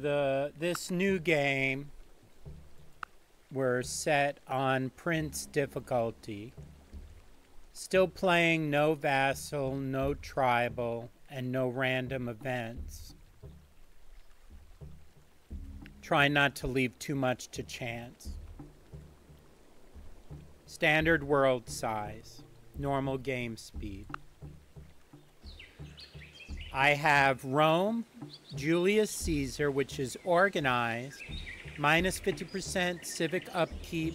the this new game we're set on Prince difficulty. Still playing no vassal, no tribal, and no random events. Try not to leave too much to chance. Standard world size, normal game speed. I have Rome, Julius Caesar, which is organized, minus 50% civic upkeep,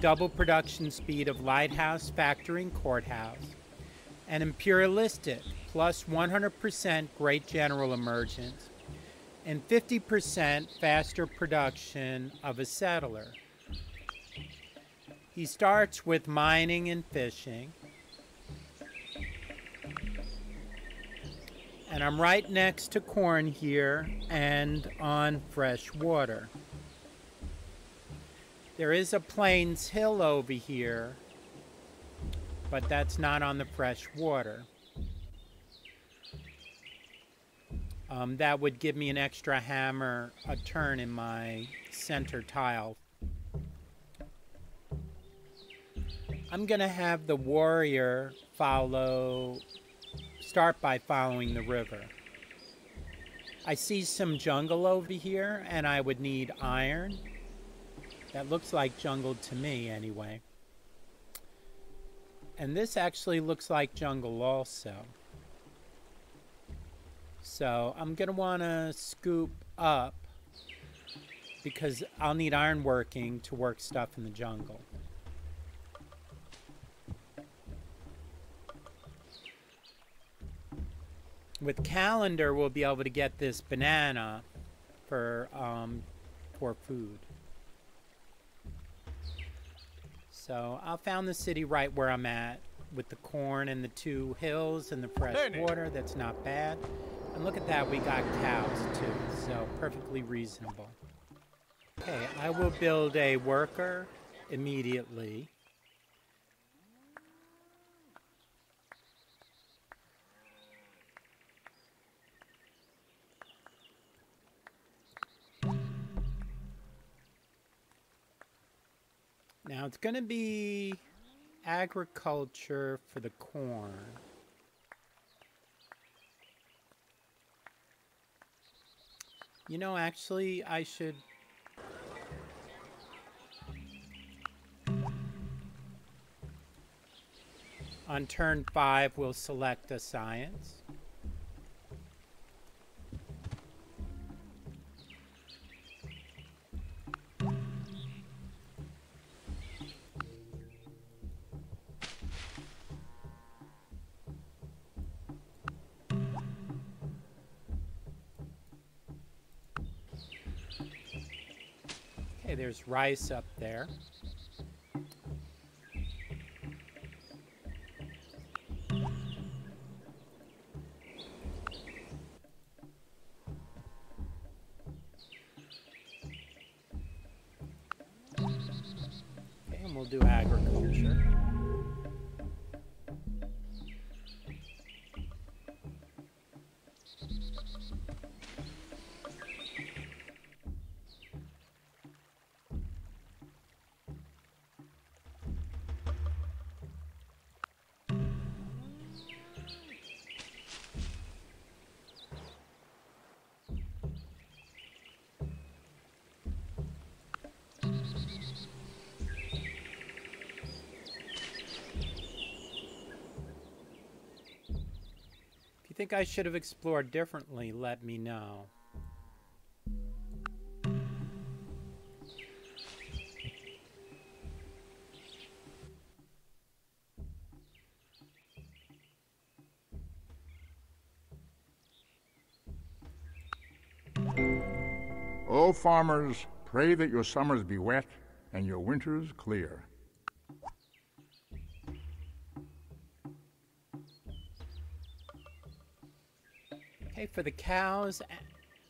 double production speed of lighthouse, factory, and courthouse, and imperialistic, plus 100% great general emergence, and 50% faster production of a settler. He starts with mining and fishing. And I'm right next to corn here and on fresh water. There is a plains hill over here, but that's not on the fresh water. Um, that would give me an extra hammer, a turn in my center tile. I'm going to have the warrior follow start by following the river. I see some jungle over here, and I would need iron. That looks like jungle to me, anyway. And this actually looks like jungle also. So I'm going to want to scoop up because I'll need iron working to work stuff in the jungle. With calendar we'll be able to get this banana for um, for food. So I found the city right where I'm at with the corn and the two hills and the fresh water. That's not bad. And look at that, we got cows too, so perfectly reasonable. Okay, I will build a worker immediately. Now it's going to be agriculture for the corn. You know, actually, I should... On turn 5, we'll select a science. There's rice up there. You think I should have explored differently, let me know. O farmers, pray that your summers be wet and your winters clear. For the cows,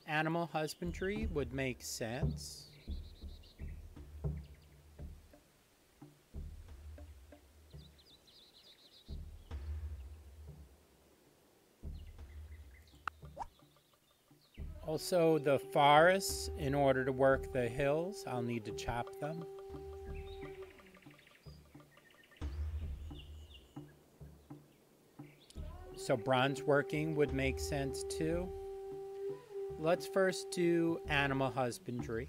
animal husbandry would make sense. Also, the forests, in order to work the hills, I'll need to chop them. So bronze working would make sense too. Let's first do animal husbandry.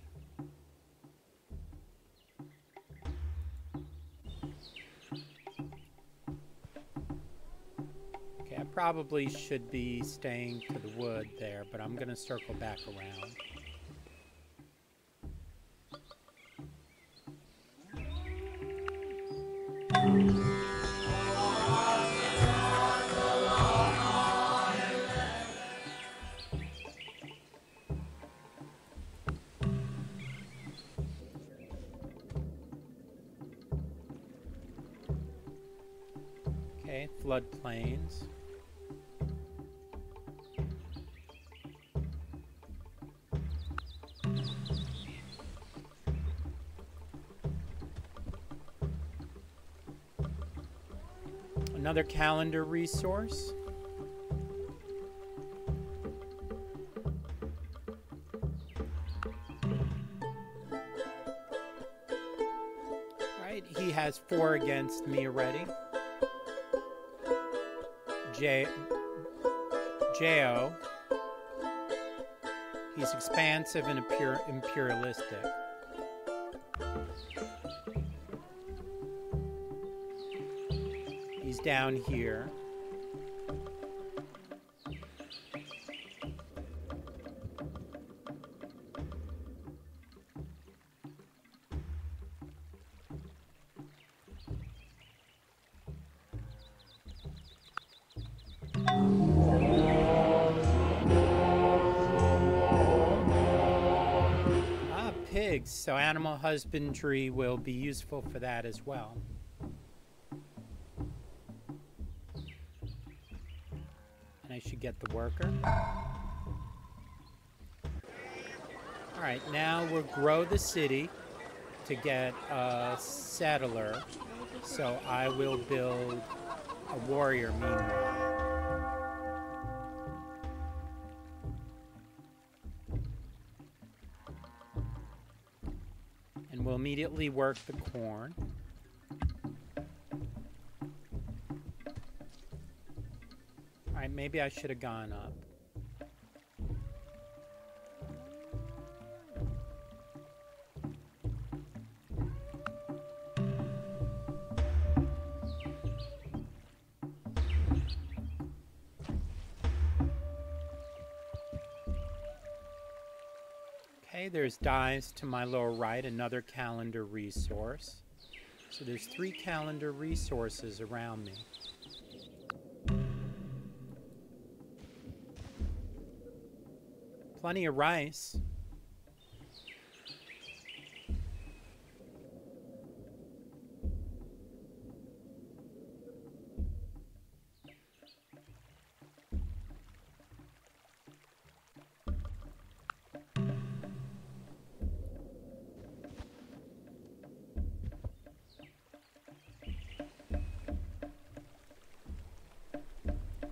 Okay, I probably should be staying to the wood there, but I'm going to circle back around. Okay, Another calendar resource. Alright, he has four against me already. J Jo. He's expansive and imperialistic. Down here. Ah, pigs. So animal husbandry will be useful for that as well. Get the worker. All right, now we'll grow the city to get a settler. So I will build a warrior meanwhile. And we'll immediately work the corn. Alright, maybe I should have gone up. Okay, there's dyes to my lower right, another calendar resource. So there's three calendar resources around me. Plenty of rice.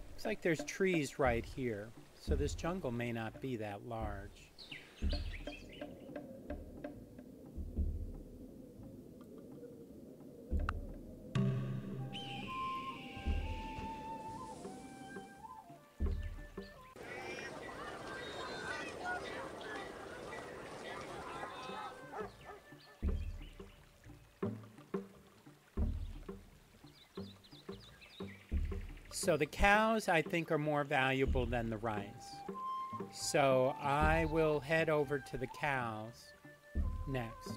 Looks like there's trees right here, so this jungle may not be that large. So the cows, I think, are more valuable than the rice. So I will head over to the cows next.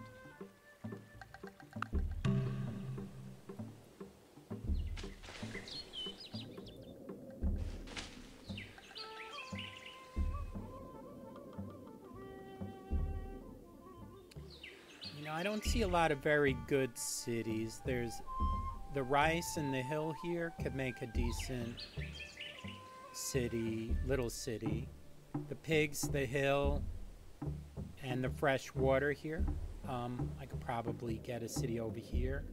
You know, I don't see a lot of very good cities. There's the rice and the hill here could make a decent city, little city. The pigs, the hill, and the fresh water here. Um, I could probably get a city over here.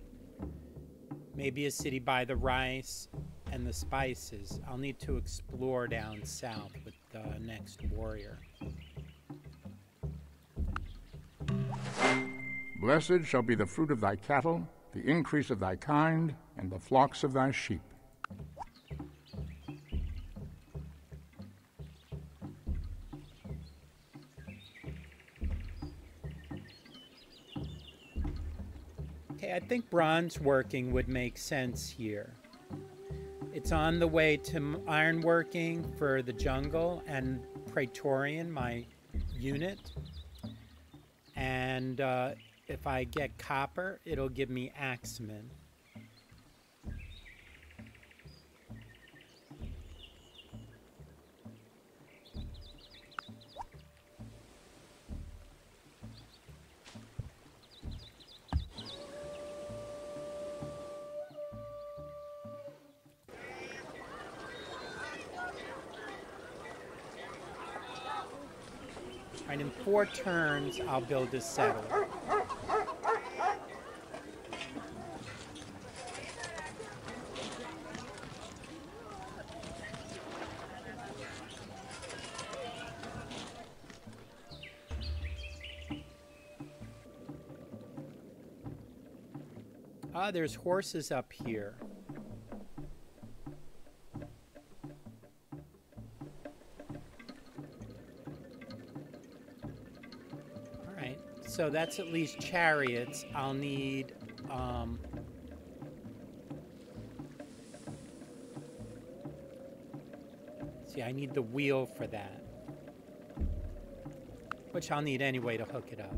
Maybe a city by the rice and the spices. I'll need to explore down south with the next warrior. Blessed shall be the fruit of thy cattle, the increase of thy kind, and the flocks of thy sheep. Okay, I think bronze working would make sense here. It's on the way to ironworking for the jungle and Praetorian, my unit. And uh, if I get copper, it'll give me axemen. And in four turns, I'll build a settler. Ah, there's horses up here. Alright, so that's at least chariots. I'll need, um... See, I need the wheel for that. Which I'll need anyway to hook it up.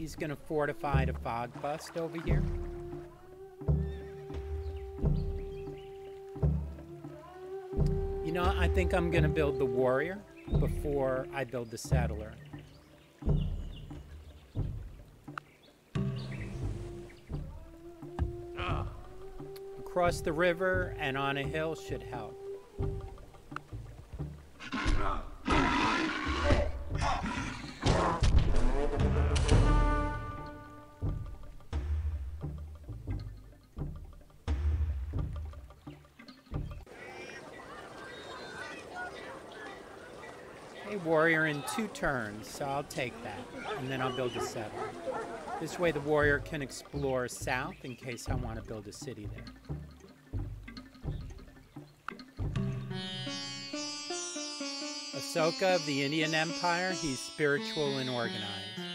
He's gonna fortify the fog bust over here. You know, I think I'm gonna build the warrior before I build the settler. Ah. Across the river and on a hill should help. Two turns, so I'll take that, and then I'll build a settler. This way the warrior can explore south in case I want to build a city there. Asoka of the Indian Empire, he's spiritual and organized.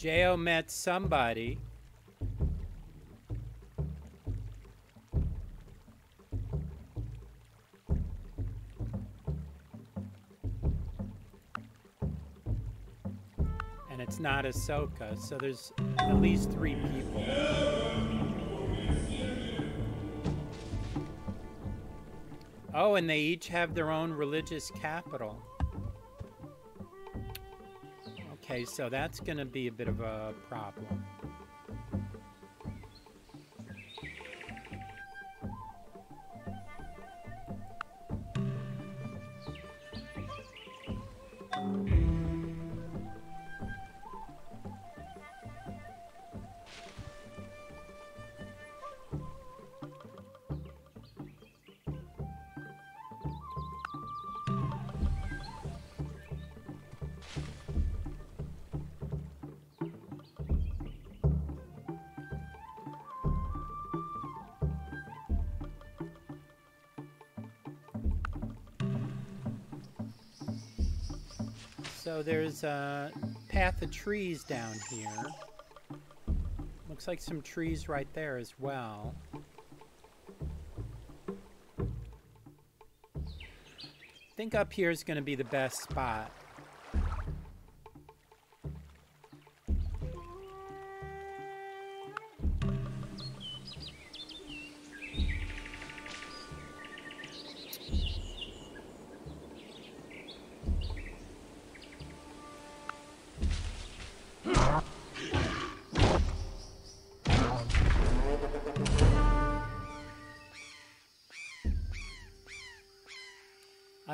Jo met somebody. And it's not Asoka, so there's at least three people. Oh, and they each have their own religious capital. Okay, so that's going to be a bit of a problem. So there's a path of trees down here. Looks like some trees right there as well. I think up here is going to be the best spot.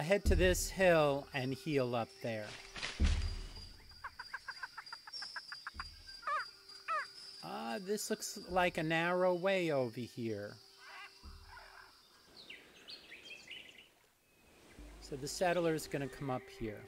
Head to this hill and heal up there. Ah, this looks like a narrow way over here. So the settler is gonna come up here.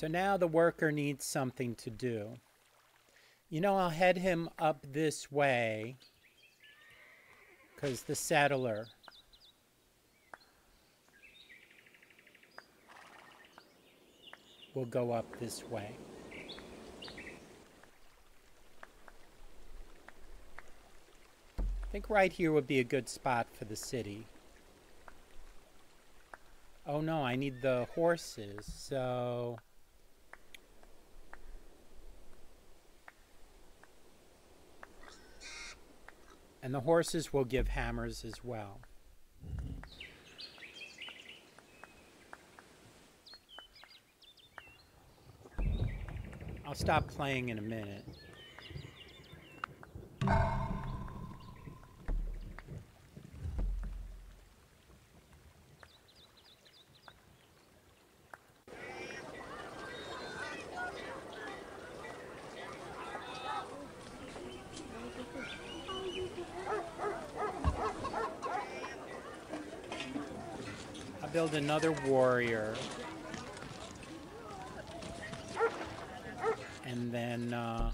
So now the worker needs something to do. You know, I'll head him up this way because the settler will go up this way. I think right here would be a good spot for the city. Oh no, I need the horses, so... And the horses will give hammers as well. I'll stop playing in a minute. Build another warrior. And then, uh,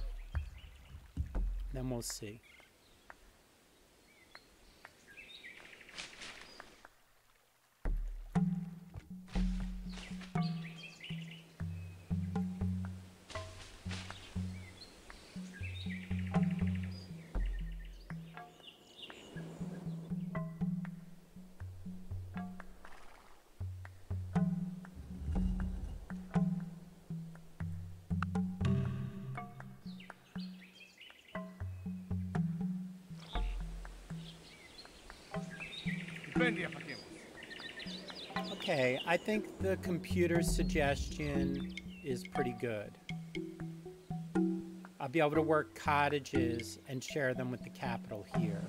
then we'll see. Okay, I think the computer's suggestion is pretty good. I'll be able to work cottages and share them with the capital here.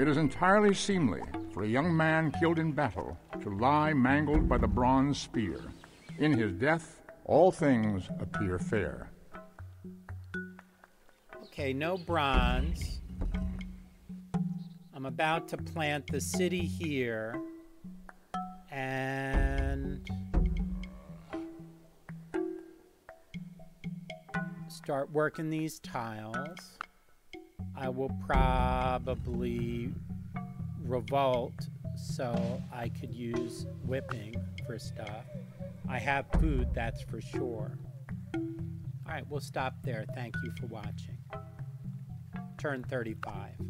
It is entirely seemly for a young man killed in battle to lie mangled by the bronze spear. In his death, all things appear fair. Okay, no bronze. I'm about to plant the city here. And start working these tiles. I will probably revolt so I could use whipping for stuff. I have food, that's for sure. All right, we'll stop there. Thank you for watching. Turn 35.